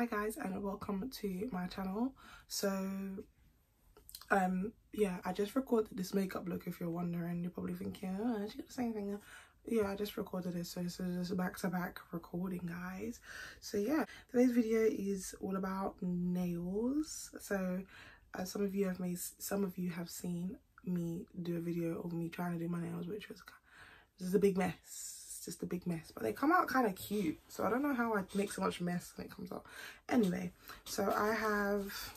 hi guys and welcome to my channel. So um yeah i just recorded this makeup look if you're wondering. You're probably thinking oh she got the same thing yeah i just recorded it so this is back-to-back -back recording guys. So yeah today's video is all about nails. So as some of you have made some of you have seen me do a video of me trying to do my nails which was this is a big mess just a big mess but they come out kind of cute so i don't know how i make so much mess when it comes out. Anyway so i have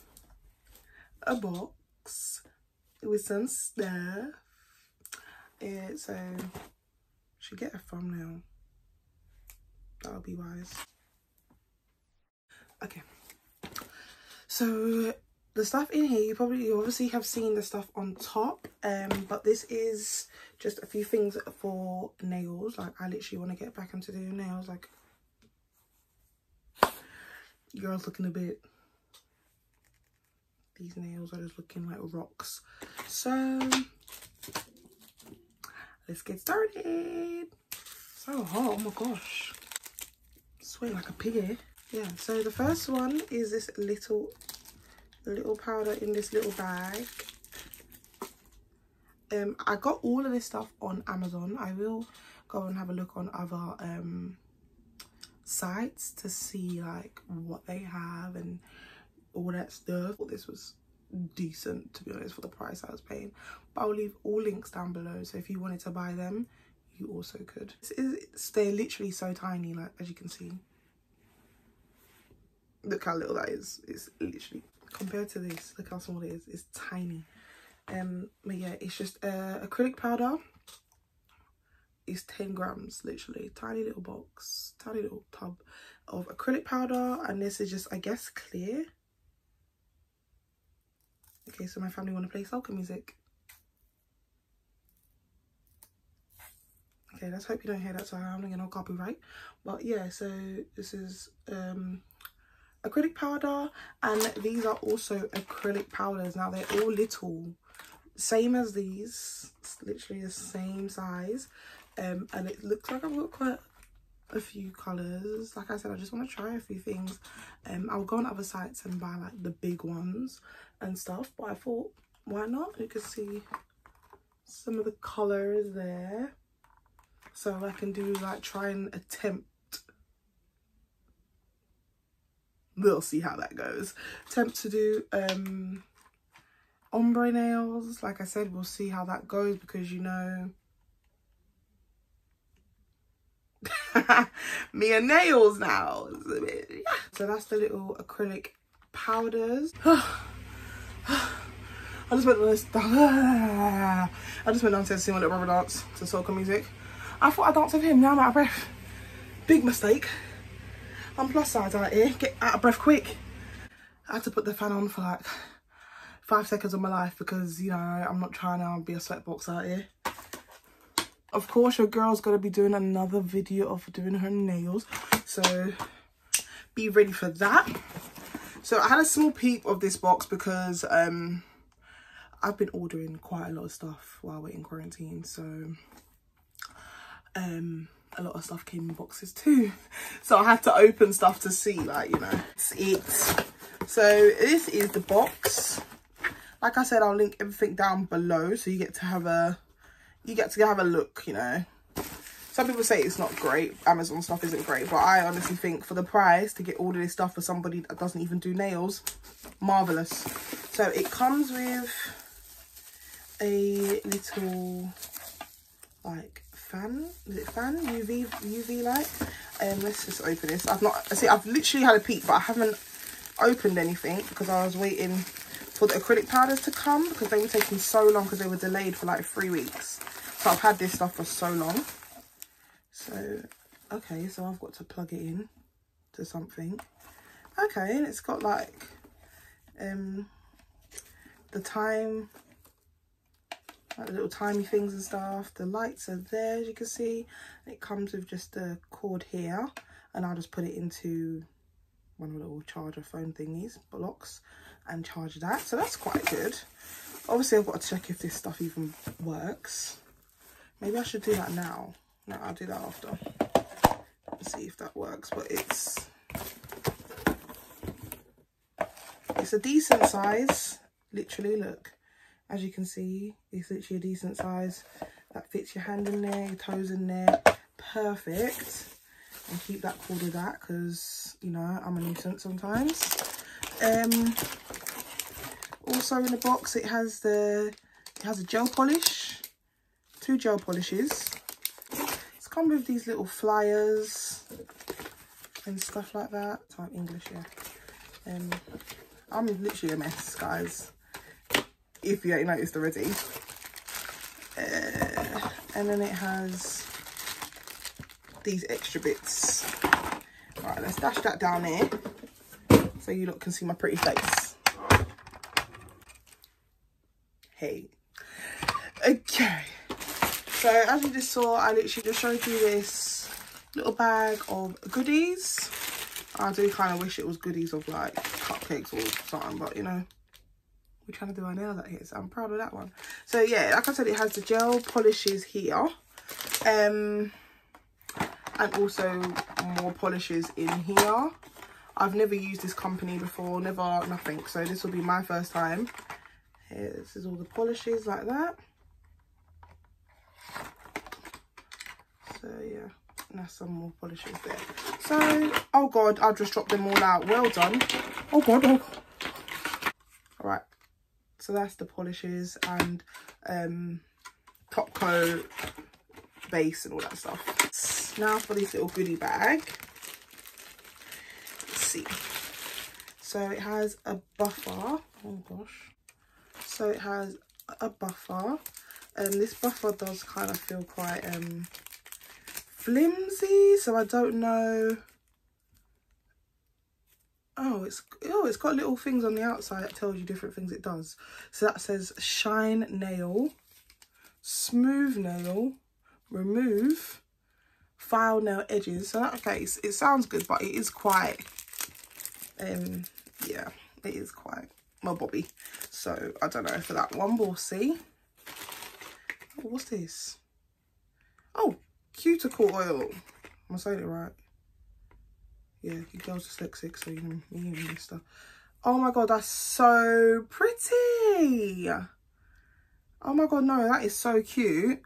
a box with some stuff. It's a should get a thumbnail. That'll be wise. Okay. So the stuff in here you probably you obviously have seen the stuff on top um but this is just a few things for nails. Like i literally want to get back into doing nails like girls looking a bit these nails are just looking like rocks. So let's get started. So hot oh my gosh. Sweat like a pig. Yeah so the first one is this little little powder in this little bag. Um i got all of this stuff on amazon. I will go and have a look on other um sites to see like what they have and all that stuff. Well, this was decent to be honest for the price i was paying. But i'll leave all links down below so if you wanted to buy them you also could. This is, they're literally so tiny like as you can see. Look how little that is. It's literally compared to this look how small it is it's tiny. Um but yeah it's just uh, acrylic powder it's 10 grams literally. Tiny little box tiny little tub of acrylic powder and this is just i guess clear. Okay so my family want to play soca music. Okay let's hope you don't hear that so i'm gonna get no copyright. But yeah so this is um acrylic powder and these are also acrylic powders. Now they're all little same as these it's literally the same size um and it looks like i've got quite a few colors like i said i just want to try a few things. Um i'll go on other sites and buy like the big ones and stuff but i thought why not? You can see some of the colors there. So i can do like try and attempt we'll see how that goes. Attempt to do um ombre nails. Like i said we'll see how that goes because you know me and nails now. So that's the little acrylic powders. I just went this I just went downstairs to see my little brother dance to soca music. I thought I danced with him now I'm out of breath. Big mistake I'm plus size out here. Get out of breath quick. I had to put the fan on for like five seconds of my life because, you know, I'm not trying to be a sweatbox out here. Of course, your girl's going to be doing another video of doing her nails. So, be ready for that. So, I had a small peep of this box because um, I've been ordering quite a lot of stuff while we're in quarantine. So, um, a lot of stuff came in boxes too. So i had to open stuff to see like you know it's it. So this is the box. Like i said i'll link everything down below so you get to have a you get to have a look you know. Some people say it's not great amazon stuff isn't great but i honestly think for the price to get all of this stuff for somebody that doesn't even do nails marvelous. So it comes with a little like fan? Is it fan uv uv light? Um let's just open this. I've not I see i've literally had a peek but i haven't opened anything because i was waiting for the acrylic powders to come because they were taking so long because they were delayed for like three weeks. So i've had this stuff for so long. So okay so i've got to plug it in to something. Okay and it's got like um the time like the little tiny things and stuff. The lights are there as you can see. It comes with just a cord here. And i'll just put it into one of the little charger phone thingies blocks and charge that. So that's quite good. Obviously i've got to check if this stuff even works. Maybe i should do that now. No i'll do that after. Let's see if that works but it's it's a decent size. Literally, look. As you can see, it's literally a decent size. That fits your hand in there, your toes in there. Perfect. And keep that with that because, you know, I'm a nuisance sometimes. Um, also in the box, it has the, it has a gel polish. Two gel polishes. It's come with these little flyers and stuff like that. Type English, yeah. Um, I'm literally a mess, guys. If you ain't noticed already. Uh, and then it has these extra bits. All right, let's dash that down here so you look can see my pretty face. Hey. Okay. So as you just saw, I literally just showed you this little bag of goodies. I do kind of wish it was goodies of like cupcakes or something, but you know, we're trying to do our nail that here, so I'm proud of that one. So yeah, like I said, it has the gel polishes here. Um, and also more polishes in here. I've never used this company before, never, nothing. So this will be my first time. Here, this is all the polishes like that. So yeah, and that's some more polishes there. So, oh God, I just dropped them all out. Well done. Oh God, oh God. So that's the polishes and um, top coat, base and all that stuff. Now for this little goodie bag. Let's see. So it has a buffer. Oh gosh. So it has a buffer. And this buffer does kind of feel quite um flimsy. So I don't know. Oh, it's oh, it's got little things on the outside that tells you different things it does. So that says shine nail, smooth nail, remove, file nail edges. So that okay, it sounds good, but it is quite um yeah, it is quite my bobby. So I don't know for that one, we'll see. Oh, what's this? Oh, cuticle oil. Am I saying it right? Yeah, you girls dyslexic, so you know, this stuff. Oh my god, that's so pretty. Oh my god, no, that is so cute.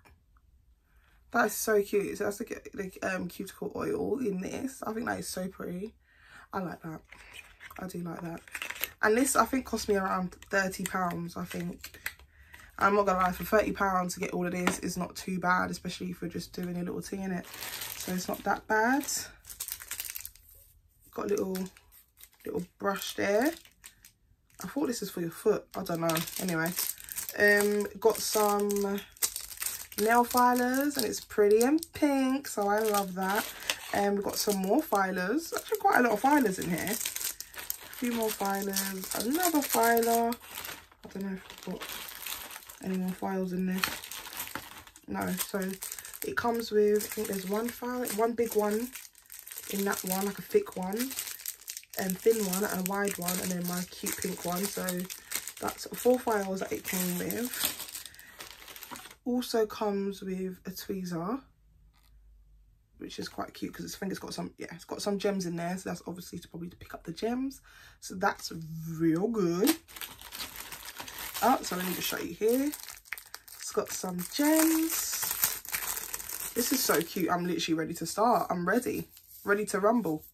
That is so cute. So that's the, the um, cuticle oil in this. I think that is so pretty. I like that. I do like that. And this, I think, cost me around £30, I think. I'm not gonna lie, for £30 to get all of this is not too bad, especially if you're just doing a little tea in it. So it's not that bad. Got a little, little brush there. I thought this is for your foot. I don't know. Anyway, um, got some nail filers and it's pretty and pink. So I love that. And um, we've got some more filers. Actually quite a lot of filers in here. A few more filers. Another filer. I don't know if I've got any more files in there. No, so it comes with, I think there's one file, one big one in that one, like a thick one, and thin one and a wide one, and then my cute pink one. So that's four files that it came with. Also comes with a tweezer, which is quite cute because I think it's got some, yeah, it's got some gems in there. So that's obviously to probably to pick up the gems. So that's real good. Oh, so let me just show you here. It's got some gems. This is so cute. I'm literally ready to start. I'm ready. Ready to rumble.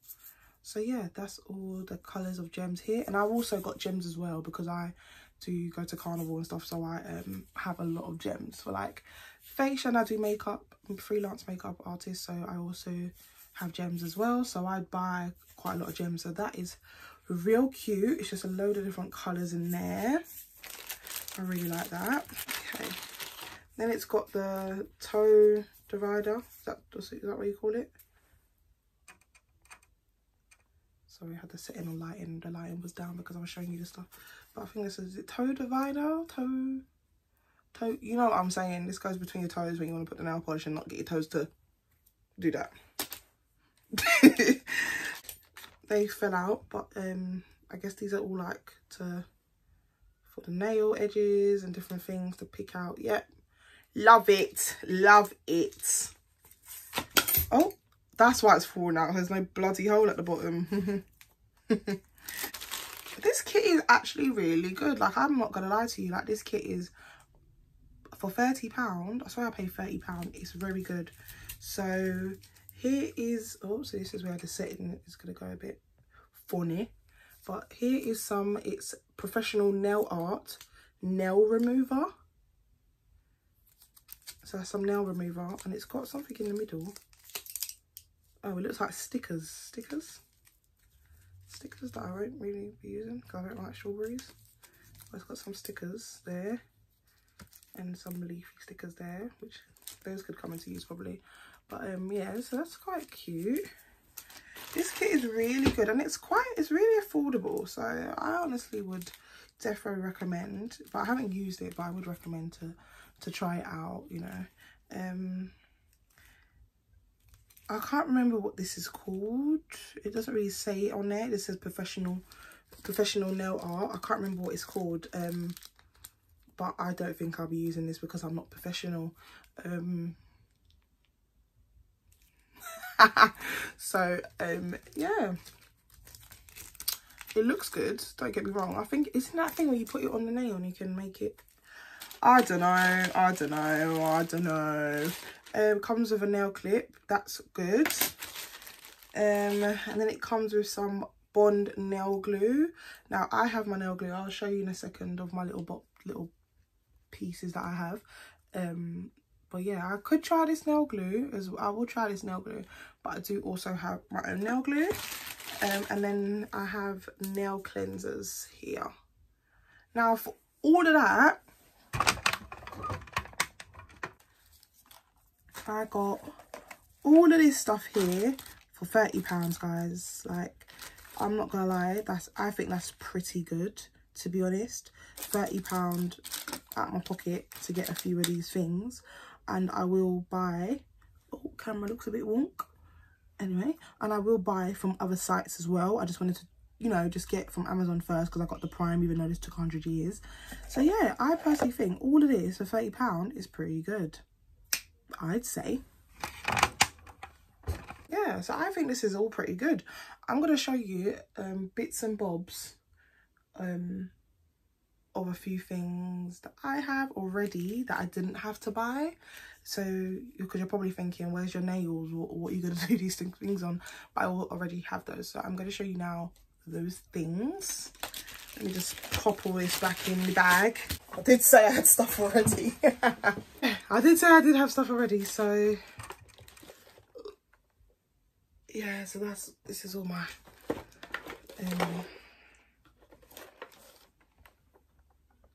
So yeah, that's all the colours of gems here. And I've also got gems as well because I do go to carnival and stuff. So I um, have a lot of gems for like fashion. And I do makeup. I'm freelance makeup artist. So I also have gems as well. So I buy quite a lot of gems. So that is real cute. It's just a load of different colours in there. I really like that. Okay. Then it's got the toe divider. Is that, is that what you call it? Sorry, I had to sit in on lighting. The lighting was down because I was showing you the stuff. But I think this is it toe divider? Toe toe you know what I'm saying. This goes between your toes when you want to put the nail polish and not get your toes to do that. they fell out, but um I guess these are all like to for the nail edges and different things to pick out. Yep. Love it. Love it. Oh, that's why it's falling out. There's no bloody hole at the bottom. this kit is actually really good. Like, I'm not going to lie to you. Like, this kit is, for £30, I swear I paid £30. It's very good. So, here is, oh, so this is where the setting is going to go a bit funny. But here is some, it's professional nail art nail remover. So that's some nail remover and it's got something in the middle. Oh, it looks like stickers. Stickers? Stickers that I won't really be using because I don't like strawberries. But it's got some stickers there and some leafy stickers there, which those could come into use probably. But um yeah, so that's quite cute. This kit is really good and it's quite, it's really affordable. So I honestly would definitely recommend, but I haven't used it, but I would recommend to, to try it out, you know. Um, I can't remember what this is called. It doesn't really say on there. This says professional professional nail art. I can't remember what it's called. Um, but I don't think I'll be using this because I'm not professional. Um, so um, yeah, it looks good. Don't get me wrong. I think isn't that thing where you put it on the nail and you can make it. I don't know. I don't know. I don't know. Um, comes with a nail clip. That's good. Um, and then it comes with some Bond nail glue. Now I have my nail glue. I'll show you in a second of my little little pieces that I have. Um, but yeah, I could try this nail glue as well. I will try this nail glue, but I do also have my own nail glue. Um, and then I have nail cleansers here. Now for all of that, I got all of this stuff here for £30 guys. Like, I'm not gonna lie, that's I think that's pretty good to be honest. £30 out my pocket to get a few of these things. And I will buy, oh camera looks a bit wonk anyway and i will buy from other sites as well i just wanted to you know just get from amazon first because i got the prime even though this took 100 years so yeah i personally think all of this for 30 pound is pretty good i'd say. Yeah so i think this is all pretty good. I'm going to show you um, bits and bobs um, of a few things that i have already that i didn't have to buy. So because you're probably thinking where's your nails? What, what are you going to do these things on? But i already have those. So i'm going to show you now those things. Let me just pop all this back in the bag. I did say i had stuff already i did say i did have stuff already so yeah so that's this is all my um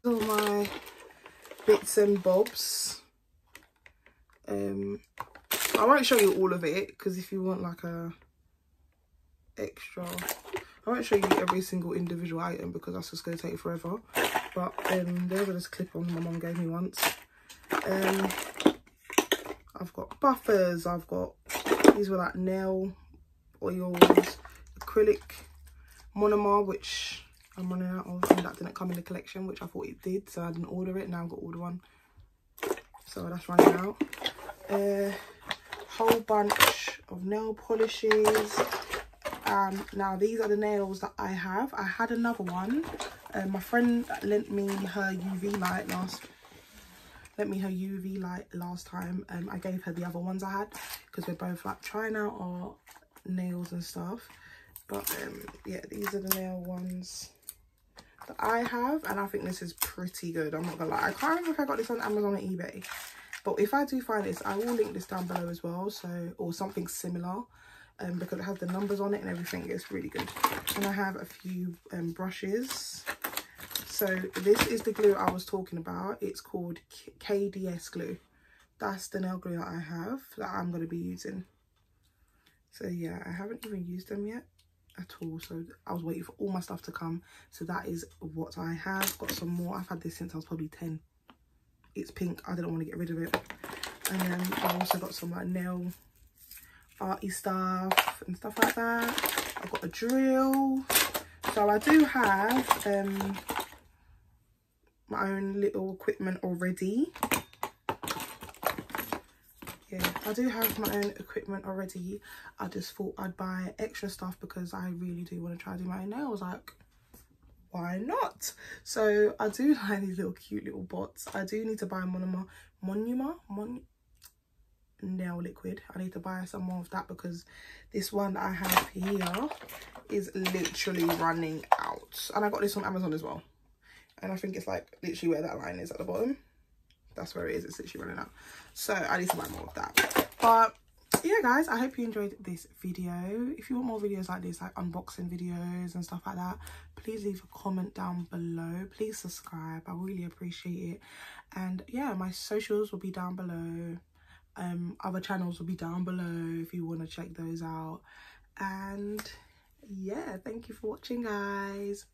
all my bits and bobs. Um i won't show you all of it because if you want like a extra i won't show you every single individual item because that's just going to take forever. But um there's this clip on my mom gave me once um i've got buffers i've got these were like nail oils acrylic monomer which i'm running out of and that didn't come in the collection which i thought it did so i didn't order it now i've got order one. So that's running out. A whole bunch of nail polishes. Um now these are the nails that i have. I had another one. Uh, my friend lent me her uv light last lent me her uv light last time um i gave her the other ones i had because we're both like trying out our nails and stuff. But um yeah these are the nail ones that i have and i think this is pretty good i'm not gonna lie. I can't remember if i got this on amazon or ebay but if i do find this i will link this down below as well so or something similar um, because it has the numbers on it and everything it's really good. And i have a few um, brushes so this is the glue i was talking about. It's called kds glue. That's the nail glue that i have that i'm going to be using. So yeah i haven't even used them yet at all. So i was waiting for all my stuff to come. So that is what i have. Got some more. I've had this since i was probably 10 it's pink. I didn't want to get rid of it. And then i've also got some like nail arty stuff and stuff like that. I've got a drill. So i do have um my own little equipment already yeah i do have my own equipment already i just thought i'd buy extra stuff because i really do want to try to do my own nails like why not? So I do like these little cute little bots. I do need to buy Monomer, Monomer, Mon nail liquid. I need to buy some more of that because this one I have here is literally running out. And I got this on Amazon as well. And I think it's like literally where that line is at the bottom. That's where it is. It's literally running out. So I need to buy more of that. But yeah guys i hope you enjoyed this video if you want more videos like this like unboxing videos and stuff like that please leave a comment down below please subscribe i really appreciate it and yeah my socials will be down below um other channels will be down below if you want to check those out and yeah thank you for watching guys